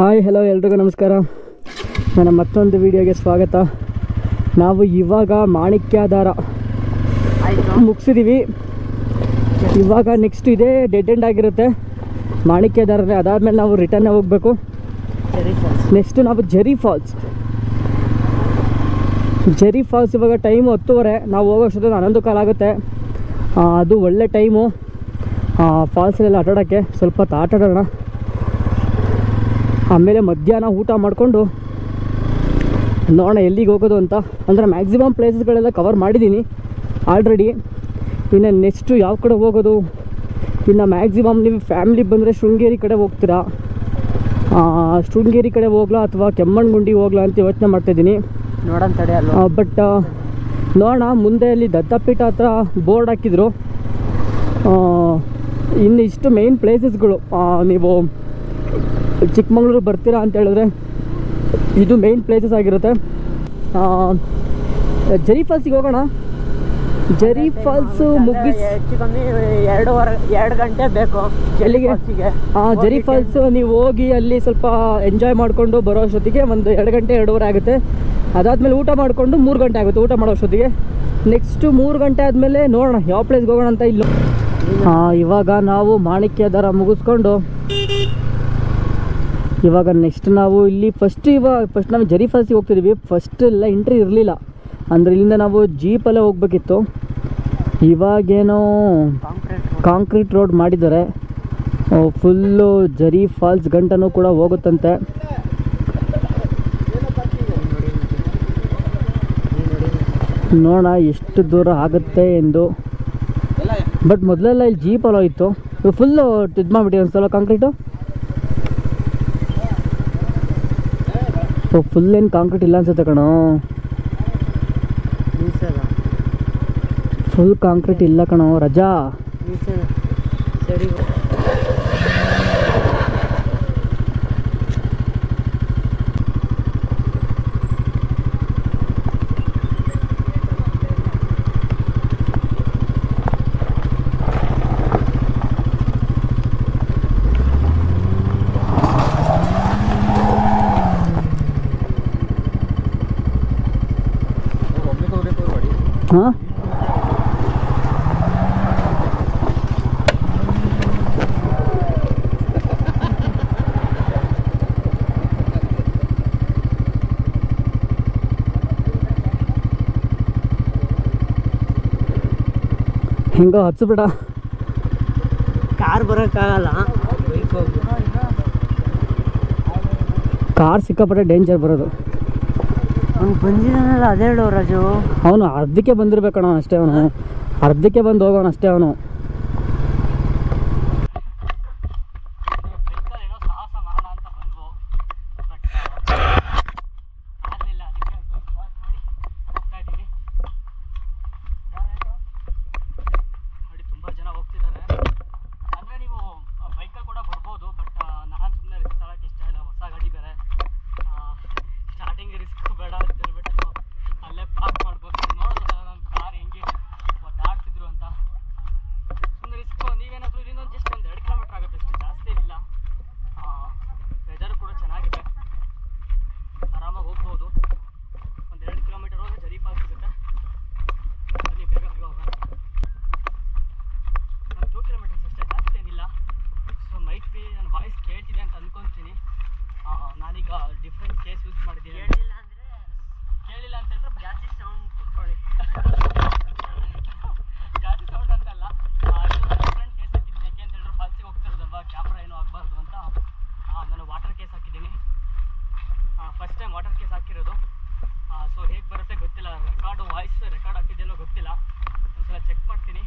Hi hello ಎಲ್ರಿಗೂ ನಮಸ್ಕಾರ. ನನ್ನ ಮತ್ತೊಂದು ವಿಡಿಯೋಗೆ ಸ್ವಾಗತ. ನಾವು ಇವಾಗ ಮಾಣಿಕ್ಯಾಧಾರ ಮುಗಿಸಿದ್ದೀವಿ ಇವಾಗ ನೆಕ್ಸ್ಟ್ ಇದೇ ಡೆಡ್ ಎಂಡ್ ಆಗಿರುತ್ತೆ. ಮಾಣಿಕ್ಯಧಾರನೇ ಅದಾದಮೇಲೆ ನಾವು ರಿಟರ್ನ್ ಹೋಗಬೇಕು. ನೆಕ್ಸ್ಟ್ ನಾವು ಜರಿ ಫಾಲ್ಸ್ ಜರಿ ಫಾಲ್ಸ್ ಇವಾಗ ಟೈಮು ಹತ್ತುವರೆ. ನಾವು ಹೋಗೋಷ್ಟೊತ್ತಿಗೆ ಹನ್ನೊಂದು ಕಾಲ ಆಗುತ್ತೆ. ಅದು ಒಳ್ಳೆ ಟೈಮು ಫಾಲ್ಸಲ್ಲೆಲ್ಲ ಆಟಾಡೋಕ್ಕೆ ಸ್ವಲ್ಪ ಹೊತ್ತು ಆಟ ಆಡೋಣ ಆಮೇಲೆ ಮಧ್ಯಾಹ್ನ ಊಟ ಮಾಡಿಕೊಂಡು ನೋಡೋಣ ಎಲ್ಲಿಗೆ ಹೋಗೋದು ಅಂತ. ಅಂದರೆ ಮ್ಯಾಕ್ಸಿಮಮ್ ಪ್ಲೇಸಸ್ಗಳೆಲ್ಲ ಕವರ್ ಮಾಡಿದ್ದೀನಿ ಆಲ್ರೆಡಿ ಇನ್ನು ನೆಕ್ಸ್ಟು ಯಾವ ಕಡೆ ಹೋಗೋದು? ಇನ್ನು ಮ್ಯಾಕ್ಸಿಮಮ್ ನೀವು ಫ್ಯಾಮ್ಲಿ ಬಂದರೆ ಶೃಂಗೇರಿ ಕಡೆ ಹೋಗ್ತೀರಾ? ಶೃಂಗೇರಿ ಕಡೆ ಹೋಗ್ಲಾ ಅಥವಾ ಕೆಮ್ಮಣ್ಣಗುಂಡಿ ಹೋಗ್ಲಾ ಅಂತ ಯೋಚನೆ ಮಾಡ್ತಾಯಿದ್ದೀನಿ ನೋಡೋಣ ತಡೆ ಅಲ್ಲ. ಬಟ್ ನೋಡೋಣ. ಮುಂದೆ ಅಲ್ಲಿ ದತ್ತಪೀಠ ಹತ್ರ ಬೋರ್ಡ್ ಹಾಕಿದ್ರು. ಇನ್ನು ಇಷ್ಟು ಮೇನ್ ಪ್ಲೇಸಸ್ಗಳು ನೀವು ಚಿಕ್ಕಮಂಗ್ಳೂರು ಬರ್ತೀರಾ ಅಂತ ಹೇಳಿದ್ರೆ ಇದು ಮೇಯ್ನ್ ಪ್ಲೇಸಸ್ ಆಗಿರುತ್ತೆ. ಜರಿ ಫಾಲ್ಸಿಗೆ ಹೋಗೋಣ. ಜರಿ ಫಾಲ್ಸ್ ಮುಗಿಸ್ ಎರಡೂವರೆ ಎರಡು ಗಂಟೆ ಬೇಕು ಎಲ್ಲಿಗೆ? ಹಾಂ ಜರಿ ಫಾಲ್ಸ್ ನೀವು ಹೋಗಿ ಅಲ್ಲಿ ಸ್ವಲ್ಪ ಎಂಜಾಯ್ ಮಾಡಿಕೊಂಡು ಬರೋ ಅಷ್ಟೊತ್ತಿಗೆ ಒಂದು ಎರಡು ಗಂಟೆ ಎರಡೂವರೆ ಆಗುತ್ತೆ. ಅದಾದಮೇಲೆ ಊಟ ಮಾಡಿಕೊಂಡು ಮೂರು ಗಂಟೆ ಆಗುತ್ತೆ ಊಟ ಮಾಡೋ ಅಷ್ಟೊತ್ತಿಗೆ. ನೆಕ್ಸ್ಟು ಮೂರು ಗಂಟೆ ಆದಮೇಲೆ ನೋಡೋಣ ಯಾವ ಪ್ಲೇಸ್ಗೆ ಹೋಗೋಣ ಅಂತ ಇಲ್ಲ. ಇವಾಗ ನಾವು ಮಾಣಿಕ್ಯ ದರ ಮುಗಿಸ್ಕೊಂಡು ಇವಾಗ ನೆಕ್ಸ್ಟ್ ನಾವು ಇಲ್ಲಿ ಫಸ್ಟ್ ಇವಾಗ ಫಸ್ಟ್ ನಾವು ಜರಿ ಫಾಲ್ಸಿಗೆ ಹೋಗ್ತಿದ್ದೀವಿ ಫಸ್ಟ್ ಎಲ್ಲ ಎಂಟ್ರಿ ಇರಲಿಲ್ಲ. ಅಂದರೆ ಇಲ್ಲಿಂದ ನಾವು ಜೀಪಲ್ಲೇ ಹೋಗ್ಬೇಕಿತ್ತು. ಇವಾಗೇನೋ ಕಾಂಕ್ರೀಟ್ ರೋಡ್ ಮಾಡಿದ್ದಾರೆ. ಫುಲ್ಲು ಜರಿ ಫಾಲ್ಸ್ ಗಂಟನೂ ಕೂಡ ಹೋಗುತ್ತಂತೆ. ನೋಡೋಣ ಎಷ್ಟು ದೂರ ಆಗುತ್ತೆ ಎಂದು. ಬಟ್ ಮೊದಲೆಲ್ಲ ಇಲ್ಲಿ ಜೀಪ್ ಅಲ್ಲ ಇವಾಗ ಫುಲ್ಲು ಇದು ಮಾಡಿಬಿಟ್ಟು ಅನ್ಸಲ್ಲ ಕಾಂಕ್ರೀಟು ಫುಲ್ ಏನು ಕಾಂಕ್ರೀಟ್ ಇಲ್ಲ ಅನ್ಸುತ್ತೆ ಕಣೋ. ಫುಲ್ ಕಾಂಕ್ರೀಟ್ ಇಲ್ಲ ಕಣೋ ರಜಾ. ಹಾಂ ಹಿಂಗೋ ಹಚ್ಬಿಡ. ಕಾರ್ ಬರೋಕ್ಕಾಗಲ್ಲ. ಕಾರ್ ಸಿಕ್ಕಾಪಟ್ಟೆ ಡೇಂಜರ್ ಬರೋದು. ಅವ್ನು ಬಂದಿದ್ದಾನಲ್ಲ, ಅದೇ ಹೇಳು ರಾಜು. ಅವನು ಅರ್ಧಕ್ಕೆ ಬಂದಿರ್ಬೇಕಣ ಅಷ್ಟೇ ಅವನು. ಅರ್ಧಕ್ಕೆ ಬಂದು ಹೋಗೋಣ ಅಷ್ಟೇ ಅವನು ನೋಡಿ ತುಂಬ ಜನ ಹೋಗ್ತಿದ್ದಾರೆ ಅಂದರೆ ನೀವು ಬೈಕಲ್ಲಿ ಕೂಡ ಬರ್ಬೋದು ಬಟ್ ನಾನು ಸುಮ್ಮನೆ ರಿಸ್ಕ್ ತಗೊಳಕ್ಕೆ ಇಷ್ಟ ಇಲ್ಲ ಹೊಸ ಗಾಡಿ ಬೇರೆ ಸ್ಟಾರ್ಟಿಂಗ್ ರಿಸ್ಕ್ ಬೇಡ ಅಂತ ಹೇಳ್ಬಿಟ್ಟು ಅಲ್ಲೇ ಪಾರ್ಕ್ ಮಾಡ್ಬೋದು ನೋಡೋದು ನನ್ನ ಕಾರ್ ಹೆಂಗೆ ಒದ್ದಾಡ್ತಿದ್ರು ಅಂತ ಸುಮ್ಮನೆ ರಿಸ್ಕು ನೀವೇನಾದರೂ ಇನ್ನೊಂದು ಜಸ್ಟ್ ಒಂದು ಎರಡು ಕಿಲೋಮೀಟ್ರ್ ಆಗುತ್ತೆ ಅಷ್ಟು ಜಾಸ್ತಿ ಏನಿಲ್ಲ ವೆದರ್ ಕೂಡ ಚೆನ್ನಾಗಿದೆ ಆರಾಮಾಗಿ ಹೋಗ್ಬೋದು ಒಂದು ಎರಡು ಕಿಲೋಮೀಟರ್ ಹೋದ್ರೆ ಜರಿ ಫಾಲ್ಸ್ ಸಿಗುತ್ತೆ ಬನ್ನಿ ಬೇಗ ಬೇಗ ಹೋಗೋಣ ನಾನು ಟೂ ಕಿಲೋಮೀಟರ್ಸ್ ಅಷ್ಟೇ ಜಾಸ್ತಿ ಏನಿಲ್ಲ ಸೊ ಮೈಕ್ ಬಿ ನನ್ನ ವಾಯ್ಸ್ ಕೇಳ್ತಿದೆ ಅಂತ ಅನ್ಕೊತೀನಿ ಆ, ನಾನೀಗ ಡಿಫ್ರೆಂಟ್ ಕೇಸ್ ಯೂಸ್ ಮಾಡಿದ್ದೀನಿ ಕೇಳಿಲ್ಲ ಅಂದರೆ ಕೇಳಿಲ್ಲ ಅಂತ ಹೇಳಿದ್ರೆ ಜಾಸ್ತಿ ಸೌಂಡ್ ಕೊಟ್ಕೊಳ್ಳಿ ಜಾಸ್ತಿ ಸೌಂಡ್ ಅಂತಲ್ಲ. ಡಿಫ್ರೆಂಟ್ ಕೇಸ್ ಹಾಕಿದ್ದೀನಿ. ಯಾಕೆ ಅಂತ ಹೇಳಿದ್ರೆ ಫಾಲ್ಸಿಗೆ ಹೋಗ್ತಿರೋದಲ್ವಾ? ಕ್ಯಾಮ್ರಾ ಏನೂ ಆಗಬಾರ್ದು ಅಂತ. ನಾನು ವಾಟರ್ ಕೇಸ್ ಹಾಕಿದ್ದೀನಿ. ಫಸ್ಟ್ ಟೈಮ್ ವಾಟರ್ ಕೇಸ್ ಹಾಕಿರೋದು. ಸೊ ಹೇಗೆ ಬರುತ್ತೆ ಗೊತ್ತಿಲ್ಲ. ರೆಕಾರ್ಡು ವಾಯ್ಸ್ ರೆಕಾರ್ಡ್ ಹಾಕಿದ್ದೇನೋ ಗೊತ್ತಿಲ್ಲ. ಒಂದ್ಸಲ ಚೆಕ್ ಮಾಡ್ತೀನಿ.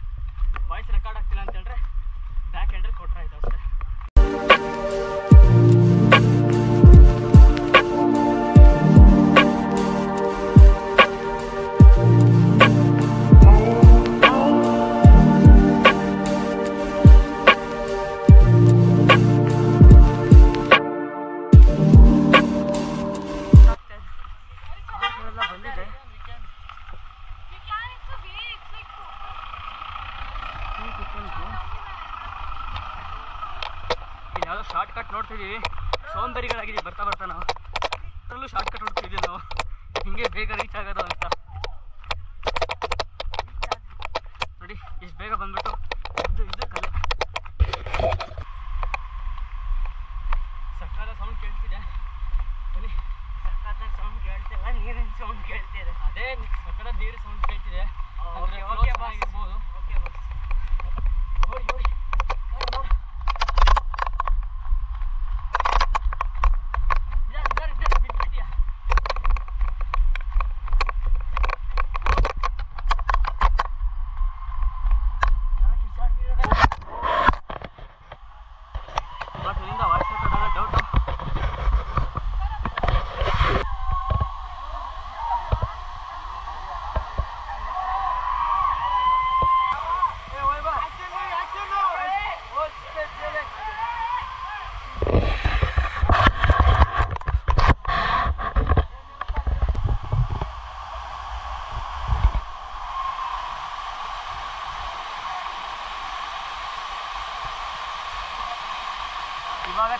ವಾಯ್ಸ್ ರೆಕಾರ್ಡ್ ಆಗ್ತಿಲ್ಲ ಅಂತೇಳಿದ್ರೆ ಬ್ಯಾಕ್ ಹ್ಯಾಂಡ್ರೆ ಕೊಟ್ಟರೆ ಆಯಿತು ಅಷ್ಟೇ. ಎಲ್ಲ ಬಂದಿದೆ. ಇನ್ಯಾವುದೋ ಶಾರ್ಟ್ ಕಟ್ ನೋಡ್ತಿದ್ದೀವಿ ಸೋಂದರಿಗಳಾಗಿದ್ದೀವಿ ಬರ್ತಾ ಬರ್ತಾ ನಾವು. ಶಾರ್ಟ್ ಕಟ್ ನೋಡ್ತಿದ್ದೀವಿ ನಾವು. ಹಿಂಗೆ ಬೇಗ ರೀಚ್ ಆಗೋದು ಅಂತ.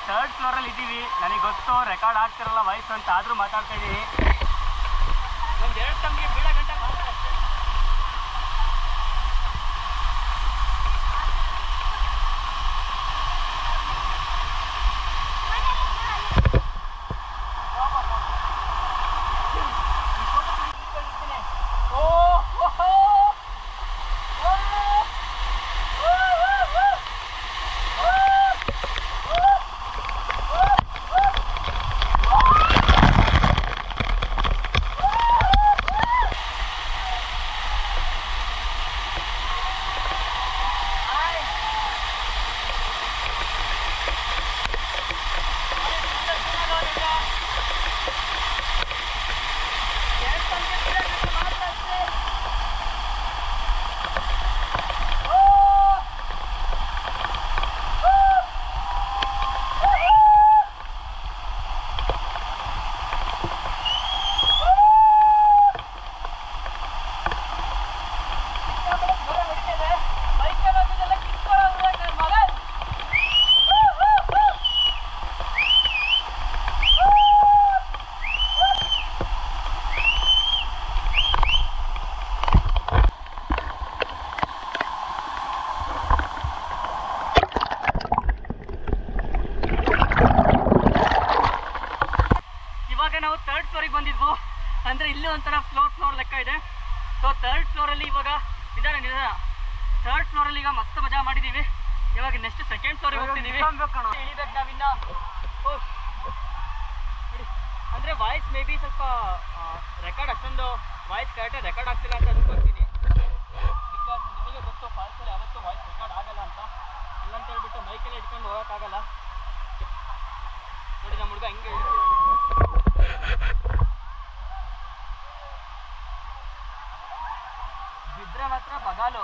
ಥರ್ಡ್ ಫ್ಲೋರಲ್ಲಿ ಇದ್ದೀವಿ. ನನಗೆ ಗೊತ್ತು ರೆಕಾರ್ಡ್ ಆಗ್ತಿರಲ್ಲ ವಯಸ್ಸು ಅಂತ ಆದ್ರೂ ಮಾತಾಡ್ತಾ ಇದ್ದೀನಿ ಒಂದು ಎರಡು ತಂಗಿ ಮೇ ಬಿ ಸ್ವಲ್ಪ ರೆಕಾರ್ಡ್ ಅಷ್ಟೊಂದು ವಾಯ್ಸ್ ಕರೆಕ್ಟಾಗಿ ರೆಕಾರ್ಡ್ ಆಗ್ತಿಲ್ಲ ಅಂತ ಅಂದ್ಕೊಳ್ತೀನಿ ಬಿಕಾಸ್ ನಿಮಗೆ ಗೊತ್ತು ಫಾಲ್ಸಲ್ಲಿ ಯಾವತ್ತೂ ವಾಯ್ಸ್ ರೆಕಾರ್ಡ್ ಆಗಲ್ಲ ಅಂತ. ಅಲ್ಲಂತ ಹೇಳ್ಬಿಟ್ಟು ಮೈಕಲ್ಲಿ ಇಟ್ಕೊಂಡು ಹೋಗೋಕ್ಕಾಗಲ್ಲ. ನೋಡಿ ನಮ್ಮ ಹುಡುಗ ಹೆಂಗೆ ಬಿದ್ದರೆ ಮಾತ್ರ ಬಗಾಲು.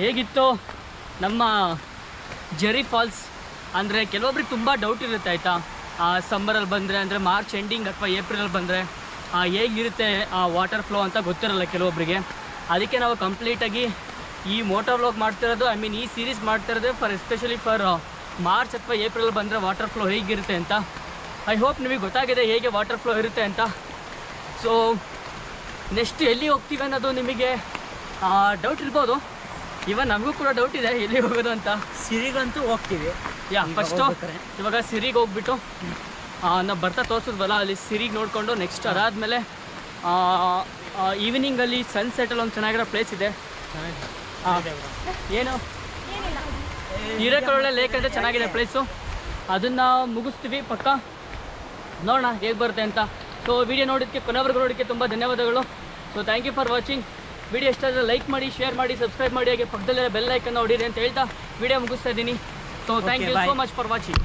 ಹೇಗಿತ್ತು ನಮ್ಮ ಜೆರಿ ಫಾಲ್ಸ್, ಅಂದರೆ ಕೆಲವೊಬ್ರಿಗೆ ತುಂಬ ಡೌಟ್ ಇರುತ್ತೆ ಆಯಿತಾ? ಸಮ್ಮರಲ್ಲಿ ಬಂದರೆ, ಅಂದರೆ ಮಾರ್ಚ್ ಎಂಡಿಂಗ್ ಅಥವಾ ಏಪ್ರಿಲಲ್ಲಿ ಬಂದರೆ ಹೇಗಿರುತ್ತೆ ಆ ವಾಟರ್ ಫ್ಲೋ ಅಂತ ಗೊತ್ತಿರಲ್ಲ ಕೆಲವೊಬ್ಬರಿಗೆ ಅದಕ್ಕೆ ನಾವು ಕಂಪ್ಲೀಟಾಗಿ ಈ ಮೋಟರ್ ವ್ಲಾಗ್ ಮಾಡ್ತಿರೋದು ಐ ಮೀನ್ ಈ ಸೀರೀಸ್ ಮಾಡ್ತಿರೋದು ಫಾರ್ ಎಸ್ಪೆಷಲಿ ಫಾರ್ ಮಾರ್ಚ್ ಅಥವಾ ಏಪ್ರಿಲ್ ಬಂದರೆ ವಾಟರ್ ಫ್ಲೋ ಹೇಗಿರುತ್ತೆ ಅಂತ. ಐ ಹೋಪ್ ನಿಮಗೆ ಗೊತ್ತಾಗಿದೆ ಹೇಗೆ ವಾಟರ್ ಫ್ಲೋ ಇರುತ್ತೆ ಅಂತ. ಸೊ ನೆಕ್ಸ್ಟ್ ಎಲ್ಲಿ ಹೋಗ್ತೀವಿ ಅನ್ನೋದು ನಿಮಗೆ ಡೌಟ್ ಇರ್ಬೋದು. ಇವನ್ ನಮಗೂ ಕೂಡ ಡೌಟ್ ಇದೆ ಎಲ್ಲಿ ಹೋಗೋದು ಅಂತ. ಸಿರಿಗಂತೂ ಹೋಗ್ತೀವಿ. ಯಾ ಫಸ್ಟು ಇವಾಗ ಸಿರಿಗೆ ಹೋಗ್ಬಿಟ್ಟು ನಾವು ಬರ್ತಾ ತೋರಿಸಿದ್ವಲ್ಲ ಅಲ್ಲಿ ಸಿರಿಗೆ ನೋಡಿಕೊಂಡು ನೆಕ್ಸ್ಟ್ ಅದಾದಮೇಲೆ ಈವ್ನಿಂಗಲ್ಲಿ ಸನ್ಸೆಟಲ್ಲಿ ಒಂದು ಚೆನ್ನಾಗಿರೋ ಪ್ಲೇಸ್ ಇದೆ. ಏನು? ಹಿರೇಕೊಳ್ಳೆ ಲೇಕ್ ಅಂತ ಚೆನ್ನಾಗಿದೆ ಪ್ಲೇಸು ಅದನ್ನು ಮುಗಿಸ್ತೀವಿ ಪಕ್ಕ. ನೋಡೋಣ ಹೇಗೆ ಬರುತ್ತೆ ಅಂತ. ಸೊ ವಿಡಿಯೋ ನೋಡೋದಕ್ಕೆ ಕೊನೆವರೆಗೂ ನೋಡೋಕ್ಕೆ ತುಂಬ ಧನ್ಯವಾದಗಳು. So thank you for watching video ಇಷ್ಟಾದರೆ like ಮಾಡಿ ಶೇರ್ ಮಾಡಿ ಸಬ್ಸ್ಕ್ರೈಬ್ ಮಾಡಿ ಹಾಗೆ ಪಕ್ಕದಲ್ಲೇ ಬೆಲ್ ಐಕನ್ ಹೊಡೀರಿ ಅಂತ ಹೇಳ್ತಾ ವಿಡಿಯೋ ಮುಗಿಸ್ತಾ ಇದ್ದೀನಿ so thank you. So much for watching